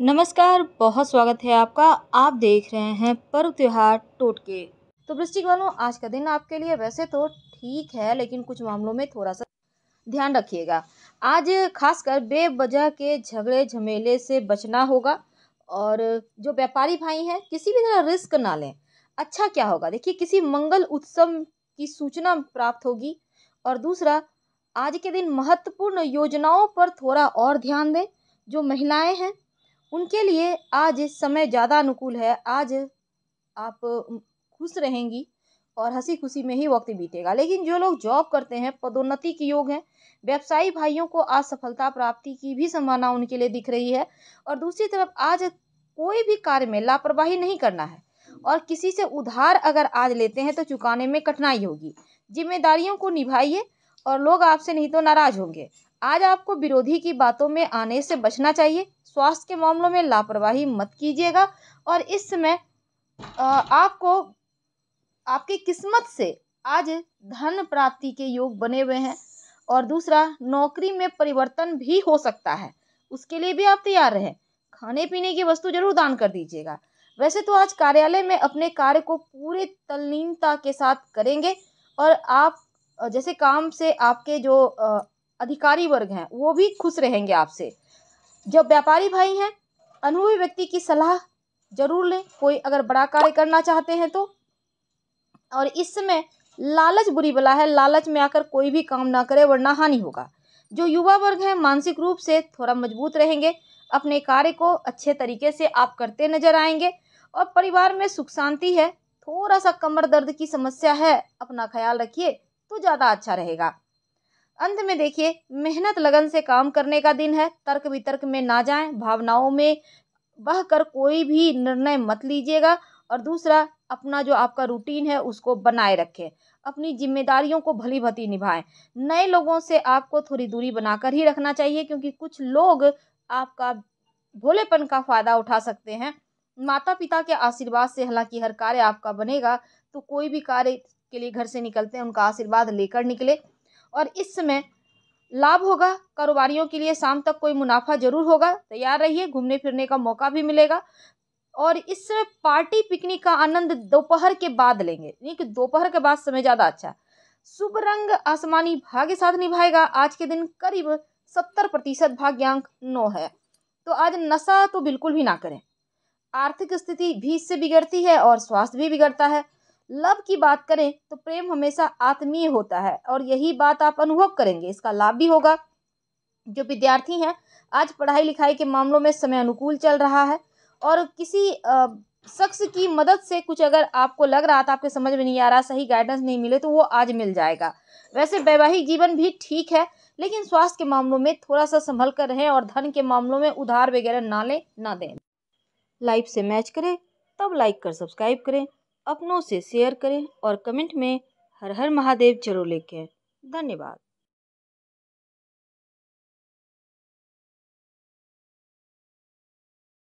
नमस्कार, बहुत स्वागत है आपका। आप देख रहे हैं पर्व त्योहार टोटके। तो वृश्चिक वालों, आज का दिन आपके लिए वैसे तो ठीक है, लेकिन कुछ मामलों में थोड़ा सा ध्यान रखिएगा। आज खासकर बेवजह के झगड़े झमेले से बचना होगा और जो व्यापारी भाई हैं, किसी भी तरह रिस्क ना लें। अच्छा क्या होगा? देखिए, किसी मंगल उत्सव की सूचना प्राप्त होगी। और दूसरा, आज के दिन महत्वपूर्ण योजनाओं पर थोड़ा और ध्यान दें। जो महिलाएँ हैं उनके लिए आज समय ज़्यादा अनुकूल है। आज आप खुश रहेंगी और हँसी खुशी में ही वक्त बीतेगा। लेकिन जो लोग जॉब करते हैं, पदोन्नति के योग हैं, व्यवसायी भाइयों को आज सफलता प्राप्ति की भी संभावना उनके लिए दिख रही है और दूसरी तरफ़ आज कोई भी कार्य में लापरवाही नहीं करना है और किसी से उधार अगर आज लेते हैं तो चुकाने में कठिनाई होगी। जिम्मेदारियों को निभाइए और लोग आपसे नहीं तो नाराज़ होंगे। आज आपको विरोधी की बातों में आने से बचना चाहिए। स्वास्थ्य के मामलों में लापरवाही मत कीजिएगा और इस समय आपको, आपकी किस्मत से आज धन प्राप्ति के योग बने हुए हैं और दूसरा, नौकरी में परिवर्तन भी हो सकता है। उसके लिए भी आप तैयार रहें। खाने पीने की वस्तु ज़रूर दान कर दीजिएगा। वैसे तो आज कार्यालय में अपने कार्य को पूरे तल्लीनता के साथ करेंगे और आप, जैसे काम से आपके जो अधिकारी वर्ग हैं, वो भी खुश रहेंगे आपसे। जब व्यापारी भाई हैं, अनुभवी व्यक्ति की सलाह ज़रूर लें। कोई अगर बड़ा कार्य करना चाहते हैं तो। और इस समय लालच बुरी बला है, लालच में आकर कोई भी काम ना करे, वरना हानि होगा। जो युवा वर्ग है, मानसिक रूप से थोड़ा मज़बूत रहेंगे, अपने कार्य को अच्छे तरीके से आप करते नज़र आएँगे। और परिवार में सुख शांति है, थोड़ा सा कमर दर्द की समस्या है, अपना ख्याल रखिए तो ज़्यादा अच्छा रहेगा। अंत में देखिए, मेहनत लगन से काम करने का दिन है, तर्क वितर्क में ना जाएँ, भावनाओं में बह कर कोई भी निर्णय मत लीजिएगा और दूसरा, अपना जो आपका रूटीन है उसको बनाए रखें। अपनी जिम्मेदारियों को भली भती निभाएँ। नए लोगों से आपको थोड़ी दूरी बनाकर ही रखना चाहिए क्योंकि कुछ लोग आपका भोलेपन का फ़ायदा उठा सकते हैं। माता पिता के आशीर्वाद से हालाँकि हर कार्य आपका बनेगा तो कोई भी कार्य के लिए घर से निकलते हैं, उनका आशीर्वाद लेकर निकले। और इस समय लाभ होगा। कारोबारियों के लिए शाम तक कोई मुनाफा ज़रूर होगा। तैयार रहिए, घूमने फिरने का मौका भी मिलेगा। और इस समय पार्टी पिकनिक का आनंद दोपहर के बाद लेंगे। यानी कि दोपहर के बाद समय ज़्यादा अच्छा शुभ रंग आसमानी भाग्य साथ निभाएगा। आज के दिन करीब सत्तर प्रतिशत भाग्यांक नो है। तो आज नशा तो बिल्कुल भी ना करें। आर्थिक स्थिति भी इससे बिगड़ती है और स्वास्थ्य भी बिगड़ता है। लव की बात करें तो प्रेम हमेशा आत्मीय होता है और यही बात आप अनुभव करेंगे, इसका लाभ भी होगा। जो विद्यार्थी हैं, आज पढ़ाई लिखाई के मामलों में समय अनुकूल चल रहा है और किसी शख्स की मदद से कुछ अगर आपको लग रहा था, आपके समझ में नहीं आ रहा, सही गाइडेंस नहीं मिले तो वो आज मिल जाएगा। वैसे वैवाहिक जीवन भी ठीक है, लेकिन स्वास्थ्य के मामलों में थोड़ा सा संभल कर रहें और धन के मामलों में उधार वगैरह ना लें, ना दें। लाइफ से मैच करें, तब लाइक कर सब्सक्राइब करें। अपनों से शेयर करें और कमेंट में हर हर महादेव ज़रूर लिखें। धन्यवाद।